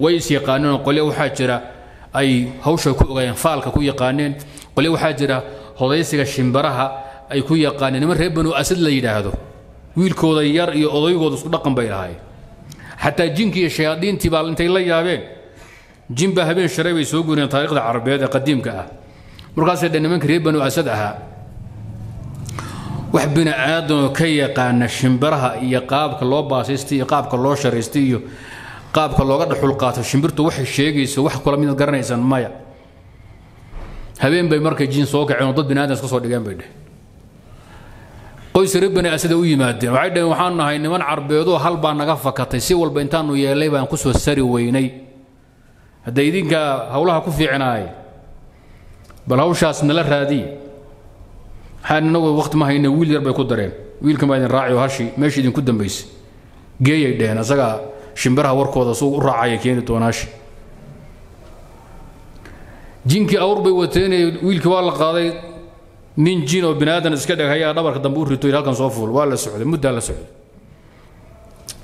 way is yaqaaneen qolyo waxaa jira ay hawsha ku ogaayeen faalka ku yaqaaneen. Qolyo waxaa jira hodaysiga shimbaraha ay ku yaqaaneen niman reer banu asad la yidhaahdo. Wiilkooda yar iyo odaygooda isku dhaqan bay lahaayeen. Xataa jinkii iyo shayaadiintii baa intay la yaabeen. Jin baa habeen sharay bay soo guuriyeen taariikhda carabeed ee qadiimka ah. Markaasay dhe nimanka reer banu asad ahaa. Wax bini aadanoo ka yaqaana shimbiraha iyo qaabka loo baasaystay iyo qaabka loo sharaystay iyo qaabka looga dhaxul qaato shimbirtu waxay sheegayso wax kula midaad garanaysaan maya. Habeen bay markay jin soo kaceen oo dad bini aadan iska soo dhigeen bay dheh qoys reer bani asada u yimaadeen. Waxay dhaheen waxaan nahay niman carbeedoo hal baa naga fakatay. Si walba intaanu yeelay baan ku soo sari weynay. Hadda idinka howlaha ku fiicnaay bal hawshaas nala raadiye waxaan inagu waqti ma hayna wiil yar bay ku dareen. Wiilkan baa idin raaci hashi meesha idinku dambaysay. Geeyay dheheen asagaa shimbiraha warkooda suu u raacaya keeni doona hashi jinkii awr bay wateenay wiilkii waa la qaaday nin jin oo bini aadan iska dheg hayaa dhabarka dambe u rito halkan soo fuul waa la socday muddaa la socday.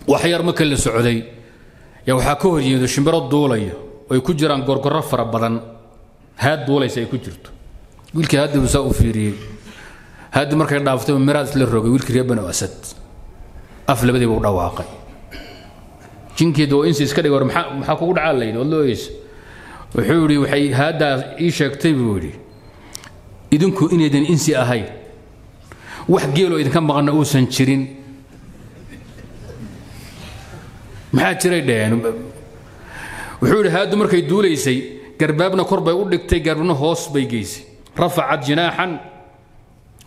Wax yar marka la socday yaa waxaa ka hor yimid shimbiro duulaya oo ay ku jiraan gorgorro fara badan haad duulaysa ay ku jirto. Wiilkii haaddi buu saa u fiiriyey haaddi markay dhaaftay miraad isla rogay wiilkii reer banu asad af labadiiba u dhawaaqay jinkeeda oo insi iska dhig war maxaa kugu dhacaa la yidhi? Waad looyeysa wuxuu yidhi waxay haaddaa ii sheegtay buu yidhi. Idinku inaydan insi ahayn. Wax geeloo idinka maqanna uusan jirin. Maxaa jiray dheheen? Wuxuu yidhi haaddu markay duulaysay garbaabna kor bay u dhigtay garbaabna hoos bay geysay. Rafacad jinaaxan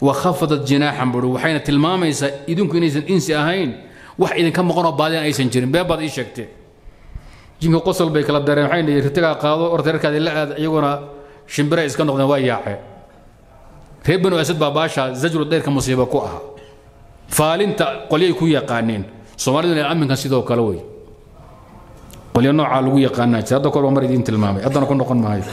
wa khafadat jinaaxan bui waxayna tilmaamaysaa idinku inaysan insi ahayn wax idinka maqanoo baadiyan aysan jirin. Been baad ii sheegteen jinka qosol bay kala dareen. Waxayna yidhi ritigaa qaado orteerkaadii la aad iyaguna shimbiray iska noqdeen waa yaaceen reer banu asad baa baasha zajru dayrka musiiba ku ahaa. Faalinta qolyay ku yaqaaneen soomaaliduna amminkan sidoo kale wey. Qolyo noocaa lagu yaqaanaa jira. Hadda kolba mar idiin tilmaamay. Haddana ku noqon maayo